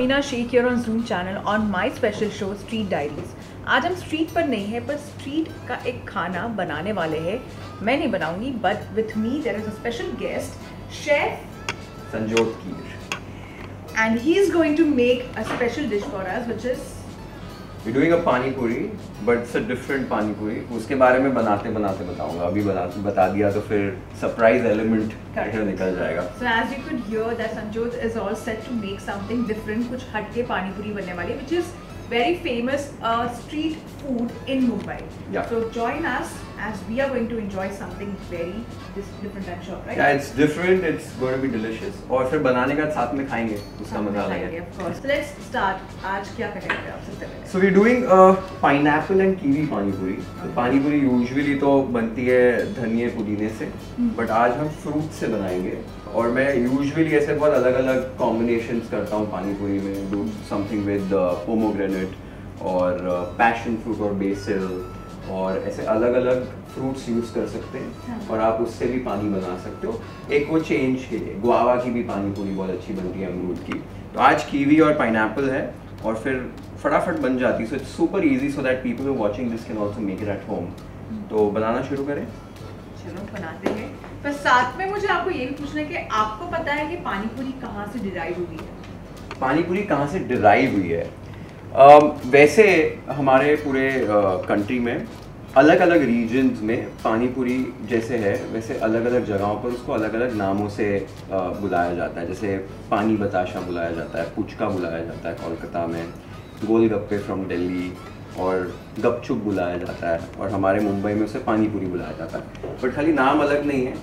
Amina Shaikh your on Zoom channel on my special show street diaries आज हम street पर नहीं है पर स्ट्रीट का एक खाना बनाने वाले हैं। मैं नहीं बनाऊँगी but with me there is a special guest chef Sanjot Keer and he is going to make a special dish for us which is we doing a pani puri but it's a different पानी पूरी उसके बारे में बनाते बनाते बताऊँगा अभी बना बता दिया तो फिर सरप्राइज़ एलिमेंट निकल जाएगा so as you could hear that Sanjot is all set to make something different कुछ हटके पानी पूरी बनने वाली है which is very famous uh, street food in Mumbai. Yeah. So join us as we are going to enjoy something very different I'm sure, right? Yeah, it's different. It's going to be delicious. और फिर बनाने का साथ में खाएँगे उसका मज़ा है. Of course. So let's start. आज क्या करेंगे आप सबसे पहले? So we're doing a pineapple and kiwi पानी पूरी. तो पानी पूरी usually तो बनती है धनिए पुदीने से, hmm. but आज हम fruit से बनाएँगे. और मैं यूजुअली ऐसे बहुत अलग अलग कॉम्बिनेशन करता हूँ पानी पूरी में डू समथिंग विद पोमोग्रेनेट और पैशन uh, फ्रूट और बेसिल और ऐसे अलग अलग फ्रूट्स यूज़ कर सकते हैं हाँ। और आप उससे भी पानी बना सकते हो। एक वो चेंज के लिए गुआवा की भी पानी पूरी बहुत अच्छी बनती है अमरूद की। तो आज कीवी और पाइन है और फिर फटाफट बन जाती है। So it's super easy so that people watching this can also make it at home तो बनाना शुरू करें। चलो बनाते हैं। पर साथ में मुझे आपको ये भी पूछना है कि आपको पता है कि पानी पूरी कहाँ से डिराइव हुई है? पानी पूरी कहाँ से डिराइव हुई है? वैसे हमारे पूरे कंट्री uh, में अलग अलग रीजन्स में पानी पूरी जैसे है वैसे अलग अलग जगहों पर उसको अलग अलग नामों से uh, बुलाया जाता है। जैसे पानी बताशा बुलाया जाता है पुचका बुलाया जाता है कोलकाता में गोलगप्पे फ्रॉम दिल्ली और गपचुप बुलाया जाता है और हमारे मुंबई में उसे पानी पूरी बुलाया जाता है। बट खाली नाम अलग नहीं है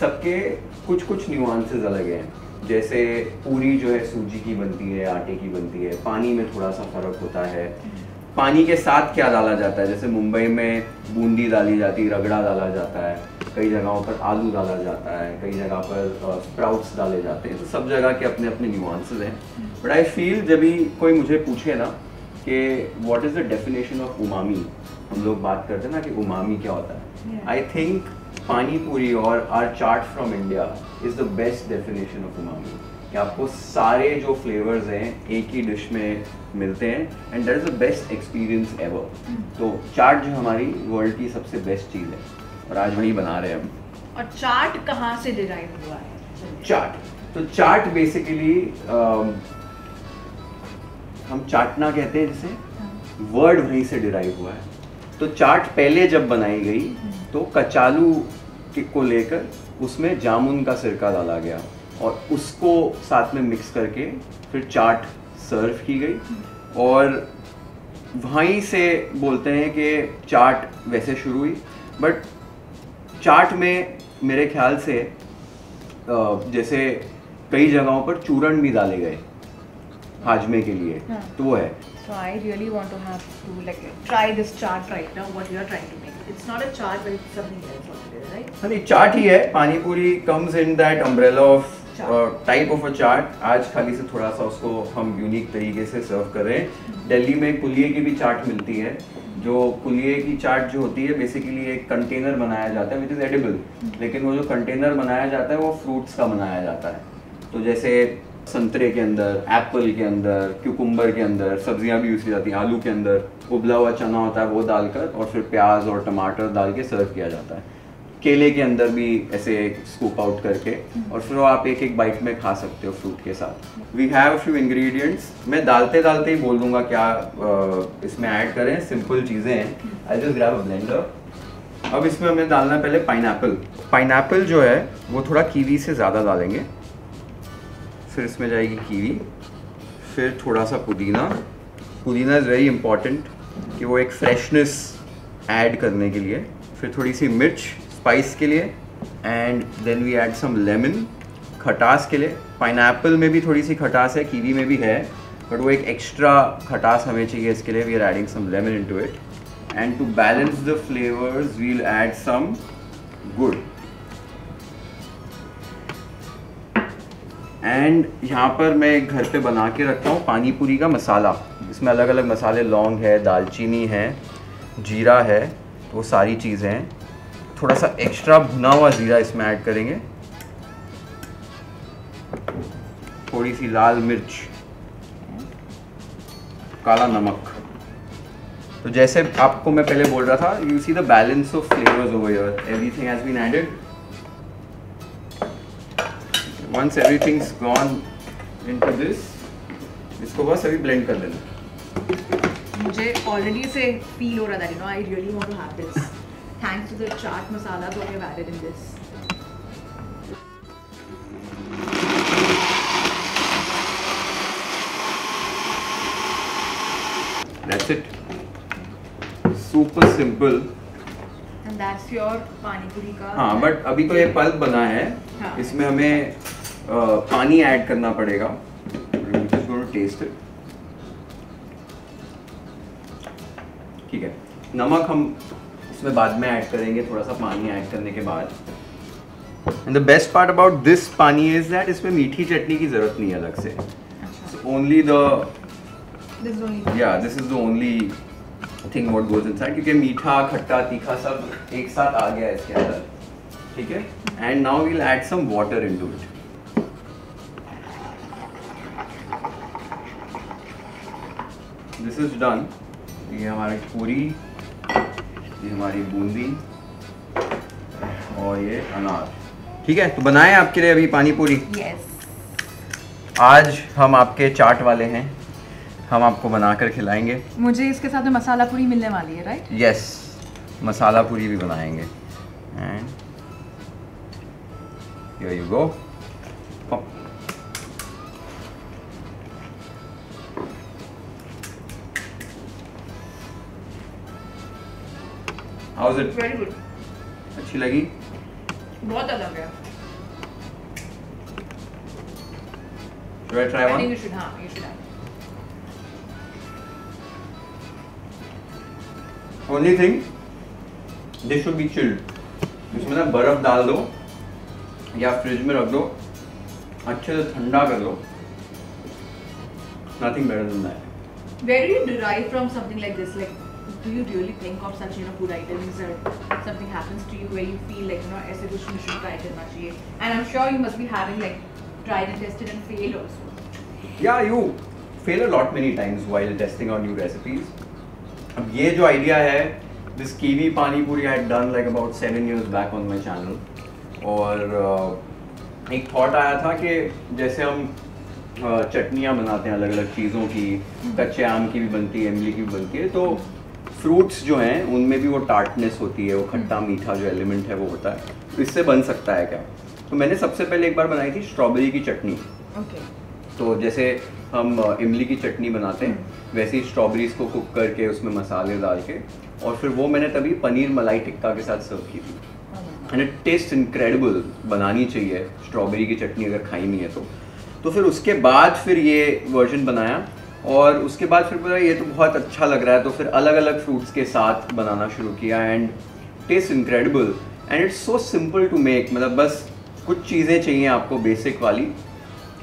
सबके कुछ कुछ न्यूआंसेस अलग हैं। जैसे पूरी जो है सूजी की बनती है आटे की बनती है पानी में थोड़ा सा फ़र्क होता है। पानी के साथ क्या डाला जाता है? जैसे मुंबई में बूंदी डाली जाती है रगड़ा डाला जाता है कई जगहों पर आलू डाला जाता है कई जगह पर स्प्राउट्स डाले जाते हैं। तो सब जगह के अपने अपने न्यूआंसेस हैं। बट आई फील जब भी कोई मुझे पूछे ना कि what is the definition of umami हम लोग बात करते हैं ना कि उमामी क्या होता है। आई थिंक पानी पूरी और or chaat from India is the best definition of umami कि आपको सारे जो फ्लेवर्स हैं एक ही डिश में मिलते हैं and that is the best experience ever तो चाट जो हमारी वर्ल्ड की सबसे बेस्ट चीज़ है। और आज वही बना रहे हैं हम। और चाट कहाँ से डिराइव हुआ है? चाट तो चाट बेसिकली हम चाटना कहते हैं जिसे। वर्ड वहीं से डिराइव हुआ है। तो चाट पहले जब बनाई गई तो कचालू को लेकर उसमें जामुन का सिरका डाला गया और उसको साथ में मिक्स करके फिर चाट सर्व की गई और वहीं से बोलते हैं कि चाट वैसे शुरू हुई बट चाट में मेरे ख्याल से जैसे कई जगहों पर चूरण भी डाले गए हाजमे के लिए हाँ. तो वो है So I really want to have to like try this chart right now. What you are trying to. It's not a chart, but it's something else altogether, right? हाँ नहीं ही है। पानी पूरी comes in that umbrella of type of a chaat आज खाली से थोड़ा सा उसको हम यूनिक तरीके से सर्व कर। रहे हैं दिल्ली में कुलिए की भी चाट मिलती है। जो कुलिए की चाट जो होती है बेसिकली एक कंटेनर बनाया जाता है विच इज़ एडिबल लेकिन वो जो कंटेनर बनाया जाता है वो फ्रूट्स का बनाया जाता है। तो जैसे संतरे के अंदर एप्पल के अंदर क्यूकुम्बर के अंदर सब्ज़ियाँ भी यूज़ की जाती हैं आलू के अंदर। उबला हुआ चना होता है वो डालकर और फिर प्याज और टमाटर डाल के सर्व किया जाता है। केले के अंदर भी ऐसे स्कूप आउट करके और फिर आप एक एक बाइट में खा सकते हो फ्रूट के साथ। वी हैव फ्यू इंग्रेडिएंट्स मैं डालते डालते ही बोल दूँगा क्या इसमें ऐड करें। सिंपल चीज़ें हैं। I just grab a blender अब इसमें हमें डालना पहले पाइन पाइनएप्पल जो है वो थोड़ा कीवी से ज़्यादा डालेंगे। फिर इसमें जाएगी कीवी, फिर थोड़ा सा पुदीना। पुदीना इज़ वेरी इंपॉर्टेंट कि वो एक फ्रेशनेस ऐड करने के लिए। फिर थोड़ी सी मिर्च स्पाइस के लिए and then we add some lemon खटास के लिए। पाइन में भी थोड़ी सी खटास है, कीवी में भी है बट वो एक एक्स्ट्रा खटास हमें चाहिए इसके लिए। We are adding some lemon into it and to balance the flavours we'll add some gur and यहाँ पर मैं एक घर पे बना के रखता हूँ पानी पूरी का मसाला। इसमें अलग अलग मसाले, लौंग है, दालचीनी है, जीरा है, वो सारी चीज़ें हैं। थोड़ा सा एक्स्ट्रा भुना हुआ ज़ीरा इसमें ऐड करेंगे। थोड़ी सी लाल मिर्च, काला नमक। तो जैसे आपको मैं पहले बोल रहा था you see the balance of flavours over everything has been added once everything's gone into this इसको बस अभी ब्लेंड कर देना मुझे ऑलरेडी से फील हो रहा था you know I really want to have this thanks to the chaat masala that you have added in this That's it. Super simple. And that's your pani puri का हाँ but अभी तो ये pulp बना है हाँ। इसमें हमें पानी ऐड करना पड़ेगा। टेस्ट ठीक है। नमक हम इसमें बाद में ऐड करेंगे थोड़ा सा पानी ऐड करने के बाद। And the best part about this pani is that इसमें मीठी चटनी की ज़रूरत नहीं है अलग से। ओनली द या this is the only thing what goes inside क्योंकि मीठा खट्टा तीखा सब एक साथ आ गया है इसके अंदर। ठीक है? And now we'll add some water into it this is done ये हमारी पूरी ये हमारी बूंदी और ये अनार। ठीक है? तो बनाए आपके लिए अभी पानी पूरी? यस आज हम आपके चाट वाले हैं। हम आपको बनाकर खिलाएँगे। मुझे इसके साथ में मसाला पूरी मिलने वाली है राइट यस yes, मसाला पूरी भी बनाएँगे। And you you How's it? Very good अच्छी लगी बहुत अलग है Should I try I one? Think you should हाँ you should only thing this should be chilled इसमें ना बर्फ़ डाल दो या फ्रिज में रख दो अच्छे से ठंडा कर लो nothing better than that Where do you derive from something like this? Like, do you really think of such, you know, food items or something happens to you where you feel like, you know, ऐसे कुछ मुझे try करना चाहिए? And I'm sure you must be having like tried and tested and failed also. Yeah, you fail a lot many times while testing out new recipes. अब ये जो idea है this kiwi pani puri I had done like about seven years back on my channel और uh, एक thought आया था कि जैसे हम uh, चटनियाँ बनाते हैं अलग अलग चीज़ों की कच्चे आम की भी बनती है इमली की भी बनती है तो फ्रूट्स जो हैं उनमें भी वो टार्टनेस होती है वो खट्टा मीठा जो एलिमेंट है वो होता है। तो इससे बन सकता है क्या? तो मैंने सबसे पहले एक बार बनाई थी स्ट्रॉबेरी की चटनी। Okay. तो जैसे हम इमली की चटनी बनाते हैं वैसे ही स्ट्रॉबेरीज को कुक करके उसमें मसाले डाल के और फिर वो मैंने तभी पनीर मलाई टिक्का के साथ सर्व की थी। एंड इट टेस्ट इनक्रेडिबल बनानी चाहिए। स्ट्रॉबेरी की चटनी अगर खाई नहीं है तो। तो फिर उसके बाद फिर ये वर्जन बनाया। और उसके बाद फिर बोला ये तो बहुत अच्छा लग रहा है। तो फिर अलग अलग फ्रूट्स के साथ बनाना शुरू किया and taste incredible and it's so simple to make मतलब बस कुछ चीज़ें चाहिए आपको बेसिक वाली।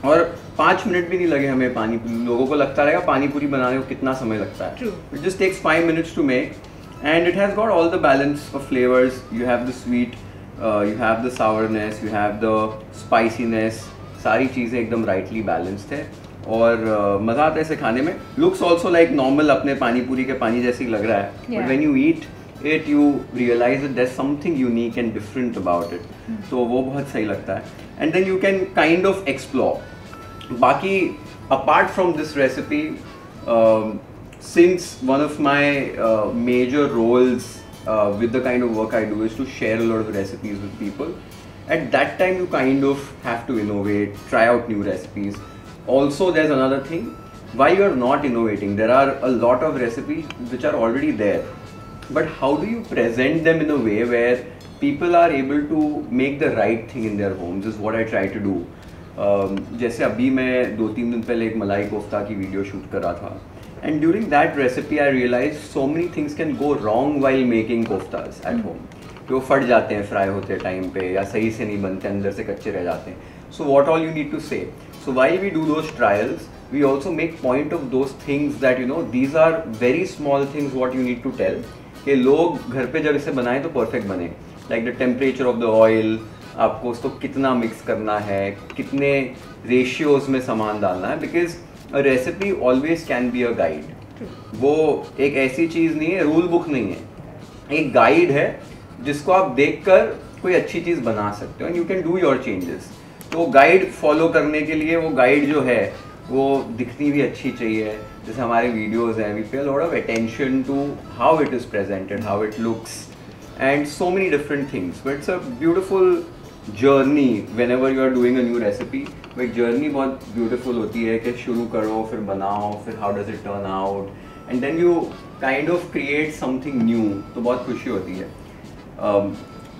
और पाँच मिनट भी नहीं लगे हमें पानी लोगों को लगता रहेगा पानी पूरी बनाने को कितना समय लगता है। It just takes five minutes to make and it has got all the balance flavors. You have the sweet, uh, you have the sourness, you have the spiciness. सारी चीज़ें एकदम राइटली बैलेंस्ड है। और uh, मज़ा आता है इसे खाने में। लुक्स ऑल्सो लाइक नॉर्मल अपने पानी पूरी के पानी जैसे ही लग रहा है। But when you eat it you realise that something unique and different about it तो वो बहुत सही लगता है। And then you can kind of explore बाकी apart from this recipe since one of my major roles with the kind of work I do is to share lot recipes with people at that time you kind of have to innovate try out new recipes also there's another thing why you are not innovating there are a lot of recipes which are already there but how do you present them in a way where people are able to make the right thing in their homes is what i try to do um, जैसे अभी मैं दो तीन दिन पहले एक मलाई कोफ्ता की वीडियो शूट कर रहा था and during that recipe I realise so many things can go wrong while making koftas at home कि वो फट जाते हैं फ्राई होते टाइम पे या सही से नहीं बनते अंदर से कच्चे रह जाते हैं so what all you need to say so why we do those trials we also make point of those things that you know these are very small things what you need to tell कि लोग घर पे जब इसे बनाएँ तो perfect बने। Like the temperature of the oil आपको उसको कितना मिक्स करना है, कितने रेशियोज में सामान डालना है। Because recipe always can be a guide वो एक ऐसी चीज़ नहीं है रूल बुक नहीं है। एक गाइड है जिसको आप देखकर कोई अच्छी चीज़ बना सकते हो। And you can do your changes तो गाइड फॉलो करने के लिए वो गाइड जो है, वो दिखनी भी अच्छी चाहिए। जैसे हमारे वीडियोस हैं we pay lot of attention to how it is presented how it looks and so many different things but it's a beautiful journey whenever you are doing a new recipe but journey बहुत ब्यूटिफुल होती है कि शुरू करो, फिर बनाओ, फिर how does it turn out and then you kind of create something new तो बहुत खुशी होती है।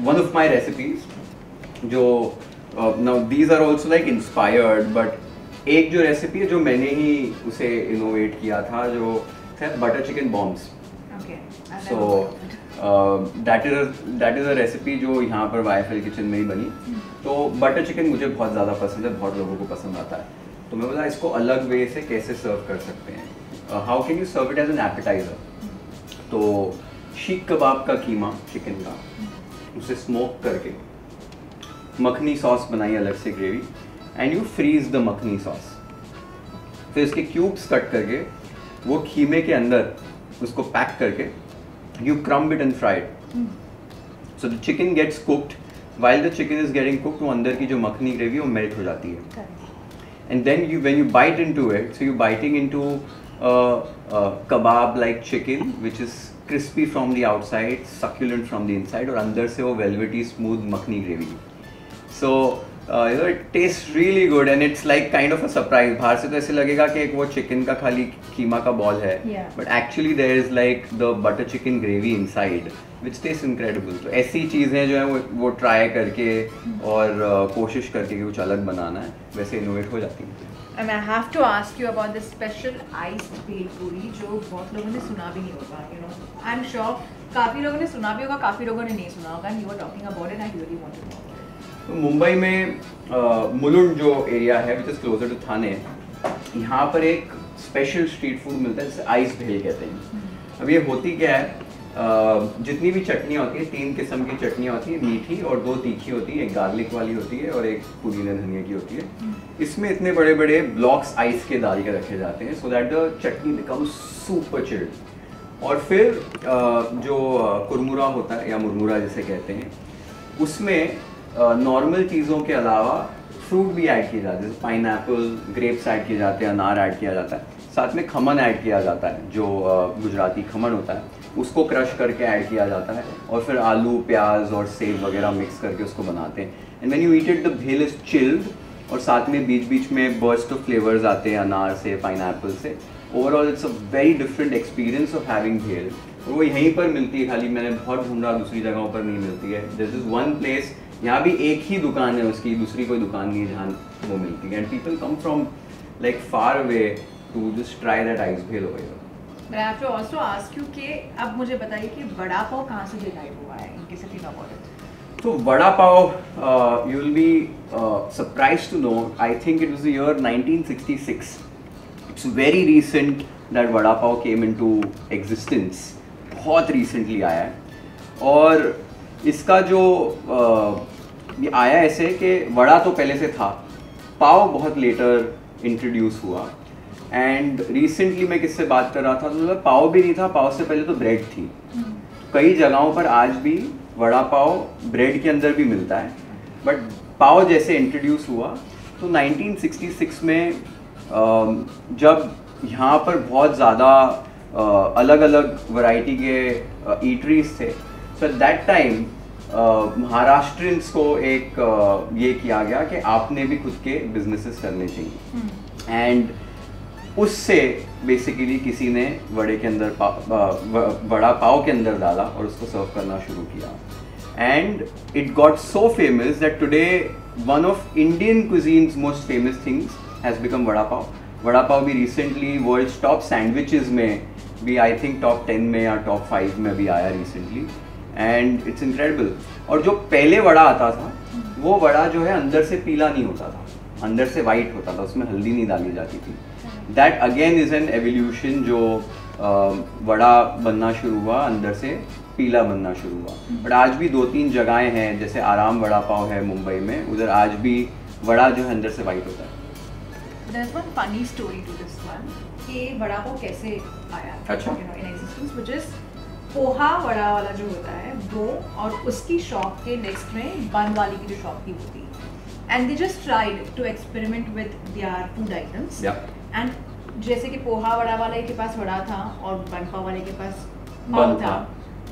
वन ऑफ़ माई रेसिपीज़ जो now these are also like inspired but एक जो रेसिपी है जो मैंने ही उसे इनोवेट किया था जो है butter chicken bombs so that is that is a recipe जो यहाँ पर वाई किचन में ही बनी. Hmm. तो बटर चिकन मुझे बहुत ज़्यादा पसंद है बहुत लोगों को पसंद आता है. तो मैं बोला इसको अलग वे से कैसे सर्व कर सकते हैं? How can you serve it as an appetizer तो शीख कबाब का कीमा चिकन का उसे स्मोक करके मखनी सॉस बनाई अलग से gravy and you freeze the makhani sauce. फिर इसके क्यूब्स कट करके वो खीमे के अंदर उसको पैक करके you crumb it and fried so the chicken gets cooked while the chicken is getting cooked वो अंदर की जो मखनी ग्रेवी वो मेल्ट हो जाती है। And then you when you bite into it so you biting into kebab like chicken which is crispy from the outside succulent from the inside और अंदर से वो velvety smooth makhani gravy so you know it taste really good and it's like kind of a surprise बाहर से तो ऐसे लगेगा कि एक वो चिकन का खाली कीमा का बॉल है। But actually there is like the butter chicken gravy inside which taste incredible तो ऐसी चीज़ें जो है वो वो ट्राई करके और uh, कोशिश करके कुछ अलग बनाना है वैसे इनोवेट हो जाती है। And I have to ask you about this special iced bhel puri जो बहुत लोगों ने सुना भी नहीं होगा you know. I'm sure काफ़ी लोगों ने सुना भी होगा काफ़ी लोगों ने नहीं सुना होगा and you were talking about it I really want to know. तो मुंबई में मुलुंड जो एरिया है which is closer to Thane, यहाँ पर एक स्पेशल स्ट्रीट फ़ूड मिलता है, जिसे आइस भेल कहते हैं। अब ये होती क्या है? जितनी भी चटनियाँ होती है, तीन किस्म की चटनियाँ होती है, मीठी और दो तीखी होती है, एक गार्लिक वाली होती है और एक पुदीना धनिया की होती है। इसमें इतने बड़े बड़े ब्लॉक्स आइस के डाल के रखे जाते हैं so that the chutney become super chilled और फिर जो कुरमुरा होता है, या मुरमुरा जिसे कहते हैं, उसमें नॉर्मल चीज़ों के अलावा फ्रूट भी ऐड किए जाते हैं। पाइन एप्पल ग्रेप्स ऐड किए जाते हैं, अनार ऐड किया जाता है। साथ में खमन ऐड किया जाता है, जो गुजराती खमन होता है, उसको क्रश करके ऐड किया जाता है और फिर आलू, प्याज और सेब वगैरह मिक्स करके उसको बनाते हैं। And when you eat it the bhel is chilled और साथ में बीच बीच में बर्स्ट ऑफ़ फ्लेवर्स आते हैं, अनार से पाइन से। Overall it's a very different experience of having bhel और वो यहीं पर मिलती है, खाली मैंने बहुत ढूंढा, दूसरी जगहों पर नहीं मिलती है। दिस इज़ वन प्लेस यहाँ भी एक ही दुकान है उसकी दूसरी कोई दुकान नहीं जहाँ वो मिलती है। And people come from like far away to just try that ice bhel हो? तो vada pav you be surprised to know I think it was year nineteen it's very recent that vada pav came into existence बहुत recently आया है। और इसका जो uh, ये आया ऐसे कि वड़ा तो पहले से था, पाव बहुत लेटर इंट्रोड्यूस हुआ। एंड रिसेंटली मैं किससे बात कर रहा था? तो मतलब पाव भी नहीं था, पाव से पहले तो ब्रेड थी। कई जगहों पर आज भी वड़ा पाव ब्रेड के अंदर भी मिलता है। बट पाव जैसे इंट्रोड्यूस हुआ तो 1966 में जब यहाँ पर बहुत ज़्यादा अलग अलग वैरायटी के ईटरीज थे so at that time Maharashtrians को एक uh, ये किया गया कि आपने भी खुद के बिजनेसेस करने चाहिए। And hmm. उससे बेसिकली किसी ने वड़े के अंदर पा, वड़ा पाव के अंदर डाला और उसको सर्व करना शुरू किया। And it got so famous that today one of Indian cuisines most famous things has become vada pav vada pav भी रिसेंटली वर्ल्ड टॉप सैंडविचेस में भी आई थिंक टॉप टेन में या टॉप फाइव में भी आया रिसेंटली एंड इट्स इनक्रेडिबल और जो पहले वड़ा आता था वो वड़ा जो है अंदर से पीला नहीं होता था अंदर से वाइट होता था उसमें हल्दी नहीं डाली जाती थी that again is an evolution जो वड़ा बनना शुरू हुआ अंदर से पीला बनना शुरू हुआ बट आज भी दो तीन जगहें हैं जैसे आराम वड़ा पाव है मुंबई में उधर आज भी वड़ा जो है अंदर से वाइट होता है There's one funny story to this one. कि वड़ा पाव कैसे आया अच्छा। You know in existence which is poha vada वाला जो होता है वो और उसकी शॉप के नेक्स्ट में बन वाली की जो शॉप की होती है and they just tried to experiment with their food items and जैसे कि पोहा वड़ा वाले के पास वड़ा था और बन पाव वाले के पास पाव था।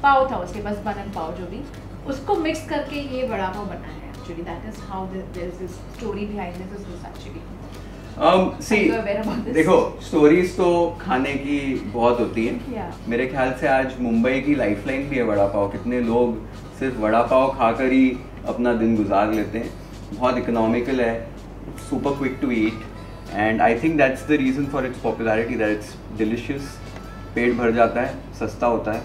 पाव था उसके पास बन एंड पाव जो भी। उसको मिक्स करके ये वड़ा पाव बना है actually that is how there is this story behind this is this um, see? देखो स्टोरीज तो खाने की बहुत होती हैं। Yeah. मेरे ख्याल से आज मुंबई की लाइफलाइन भी है वड़ा पाव कितने लोग सिर्फ़ वड़ा पाव खाकर ही अपना दिन गुजार लेते हैं। बहुत इकोनॉमिकल है super quick to eat and I think that's the reason for its popularity that it's delicious पेट भर जाता है सस्ता होता है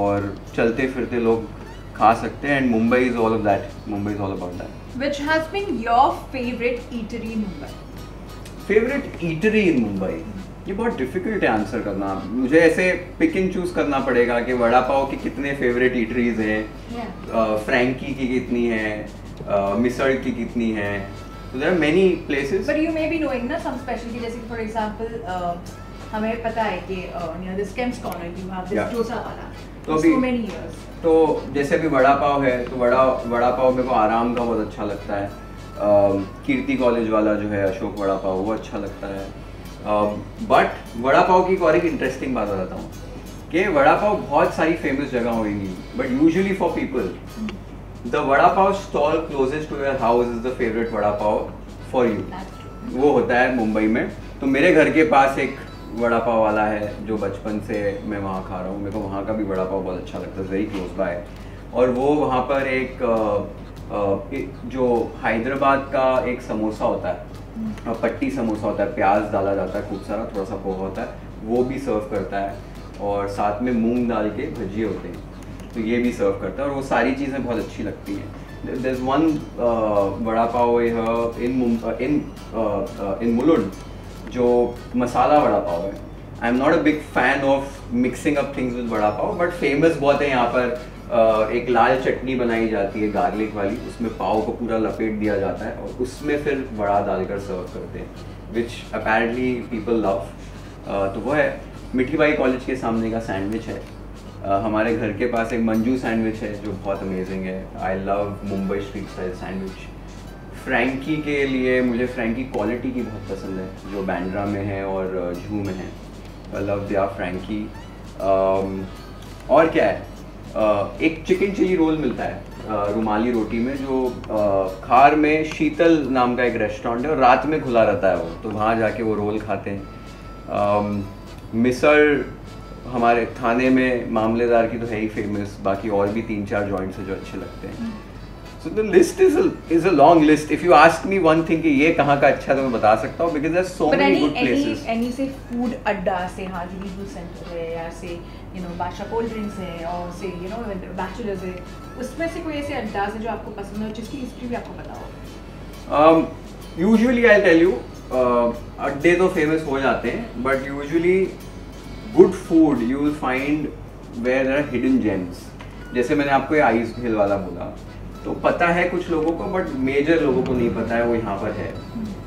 और चलते फिरते लोग खा सकते हैं and Mumbai is all of that Mumbai is all about that which has been your favourite eatery in Mumbai favourite eatery in Mumbai ये बहुत डिफ़िकल्ट है आंसर करना मुझे ऐसे पिक एंड चूज़ करना पड़ेगा कि वड़ा पाव की कितने फेवरेट ईटरीज हैं. फ्रैंकी की कितनी है मिसळ की कितनी है तो there are many places But you may be knowing ना some specialty जैसे for example uh, हमें पता है कि near this Kemp's Corner you have this Yeah. Dosa वाला तो for so many years. तो जैसे अभी वड़ा पाव है तो वड़ा वड़ा पाव मेरे को आराम का बहुत अच्छा लगता है कीर्ति कॉलेज वाला जो है अशोक वड़ा पाव वो अच्छा लगता है। बट वड़ा पाव की एक और एक इंटरेस्टिंग बात बताता हूँ कि वड़ा पाव बहुत सारी फ़ेमस जगह होंगी but usually for people the vada pav stall closest to your house is the favourite vada pav for you वो होता है मुंबई में। तो मेरे घर के पास एक वड़ा पाव वाला है जो बचपन से मैं वहाँ खा रहा हूँ। मेरे को वहाँ का भी वड़ा पाव बहुत अच्छा लगता है वेरी क्लोज बाय और वो वहाँ पर एक एक जो हैदराबाद का एक समोसा होता है अ, पट्टी समोसा होता है प्याज डाला जाता है खूब सारा थोड़ा सा पोहा होता है वो भी सर्व करता है और साथ में मूंग दाल के भजिए होते हैं तो ये भी सर्व करता है और वो सारी चीज़ें बहुत अच्छी लगती हैं। One uh, vada pav in uh, in Mulund जो मसाला वड़ा पाव है। I am not a big fan of mixing up things with vada pav but famous बहुत है यहाँ पर एक लाल चटनी बनाई जाती है गार्लिक वाली उसमें पाव को पूरा लपेट दिया जाता है और उसमें फिर वड़ा डालकर सर्व करते हैं विच अपेरेंटली पीपल लव तो वो है मिठी बाई कॉलेज के सामने का सैंडविच है। Uh, हमारे घर के पास एक मंजू सैंडविच है जो बहुत अमेजिंग है। I love Mumbai street style sandwich frankie के लिए मुझे फ्रैंकी क्वालिटी की बहुत पसंद है जो बैंड्रा में है और जू में है। आई लव दिया फ्रैंकी और क्या है? एक चिकन चिली रोल मिलता है रुमाली रोटी में जो खार में शीतल नाम का एक रेस्टोरेंट है और रात में खुला रहता है वो तो वहाँ जाके वो रोल खाते हैं। मिसळ हमारे थाने में मामलेदार की तो है ही फ़ेमस बाकी और भी तीन चार जॉइंट्स हैं जो अच्छे लगते हैं। So the list is is a long list if you ask me one thing कि ये कहाँ का अच्छा तो मैं बता सकता हूँ because there so many good places any से फ़ूड अड्डा से हाँ जो रीजनल सेंटर है या से you know Badshah cold drinks है और से यू नो बैचलर्स है उसमें से कोई ऐसे अड्डास है जो आपको पसंद हो जिसकी हिस्ट्री भी आपको पता हो? यूजुअली आई टेल यू अड्डे तो फ़ेमस हो जाते हैं but usually good food you find where are hidden gems जैसे मैंने आपको ये आइस भेल वाला बोला तो पता है कुछ लोगों को बट मेजर लोगों को नहीं पता है वो यहाँ पर है।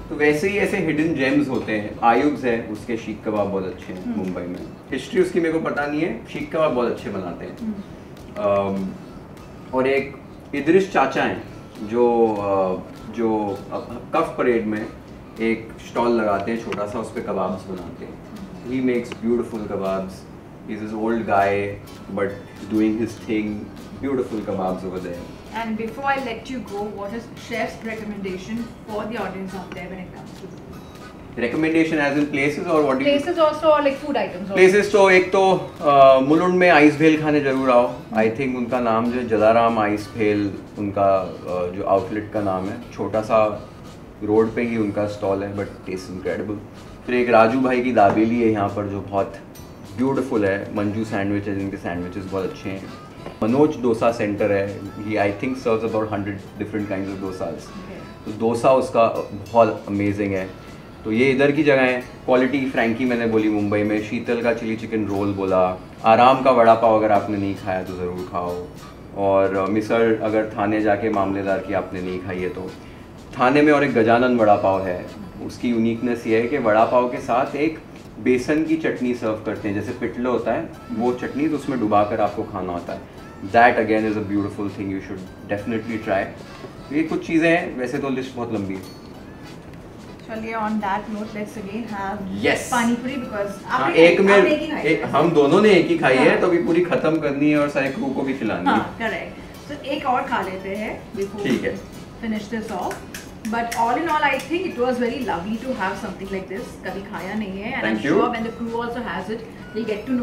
तो वैसे ही ऐसे हिडन जेम्स होते हैं। आयुब्स है उसके शीख कबाब बहुत अच्छे हैं हम्म। मुंबई में। हिस्ट्री उसकी मेरे को पता नहीं है शीख कबाब बहुत अच्छे बनाते हैं। और एक इदरिस चाचा हैं जो जो कफ परेड में एक स्टॉल लगाते हैं छोटा सा उस पर कबाब्स बनाते हैं। He makes beautiful kebabs. Is is old guy but doing his thing beautiful kebabs over there And before I let you go, what is chef's recommendation for the audience out there when it comes to food? Recommendation as in places और what Places also or like food items. also? Places तो एक तो मुलुंड में ice भेल खाने ज़रूर आओ I think उनका नाम जो है जलाराम आइस भेल उनका जो आउटलेट का नाम है छोटा सा रोड पे ही उनका स्टॉल है बट टेस्ट इनक्रेडिबल फिर एक राजू भाई की दाबेली है यहाँ पर जो बहुत ब्यूटीफुल है मंजू सैंडविच है जिनके सैंडविचेस बहुत अच्छे हैं मनोज डोसा सेंटर है. He I think serves about hundred different kind of dosas तो डोसा उसका बहुत अमेजिंग है. तो ये इधर की जगह है. क्वालिटी फ्रैंकी मैंने बोली मुंबई में. शीतल का चिली चिकन रोल बोला. आराम का वड़ा पाव अगर आपने नहीं खाया तो ज़रूर खाओ. और अ, मिसळ अगर थाने जाके मामलेदार की आपने नहीं खाई है तो. थाने में और एक गजानन वड़ा पाव है. उसकी यूनिकनेस ये है कि वड़ा पाव के साथ एक बेसन की चटनी सर्व करते हैं. जैसे पिटलो होता है वो चटनी तो उसमें डुबा कर आपको खाना होता है. That again is a beautiful thing you should definitely try ये कुछ चीज़ें हैं वैसे तो लिस्ट बहुत लंबी है चलिए on that note let's again have Yes. Pani puri because हाँ एक में एक ही खाई एक, है। हम दोनों ने एक ही खाई है हाँ। तो अभी पूरी खत्म करनी है और सारे क्रू को भी खिलानी हाँ है करेक्ट तो एक और खा लेते हैं ठीक है। Finish this off have something like this कभी खाया नहीं है you.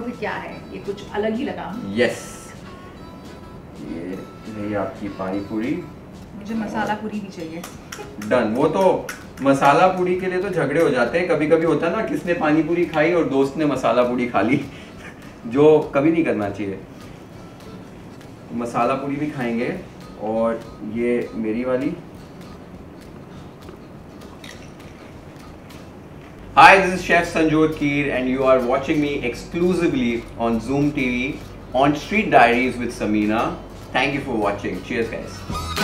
कि क्या है ये कुछ अलग ही लगा ये रही आपकी पानी पूरी? मुझे मसाला पूरी भी चाहिए। डन वो तो मसाला पूरी के लिए तो झगड़े हो जाते हैं। कभी कभी होता है ना किसने पानी पूरी खाई और दोस्त ने मसाला पूरी खा ली। जो कभी नहीं करना चाहिए। मसाला पूरी भी खाएँगे। और ये मेरी वाली। Hi, this is Chef Sanjot Keer, and you are watching me exclusively on Zoom TV on Street Diaries with Samina. Thank you for watching. Cheers, guys.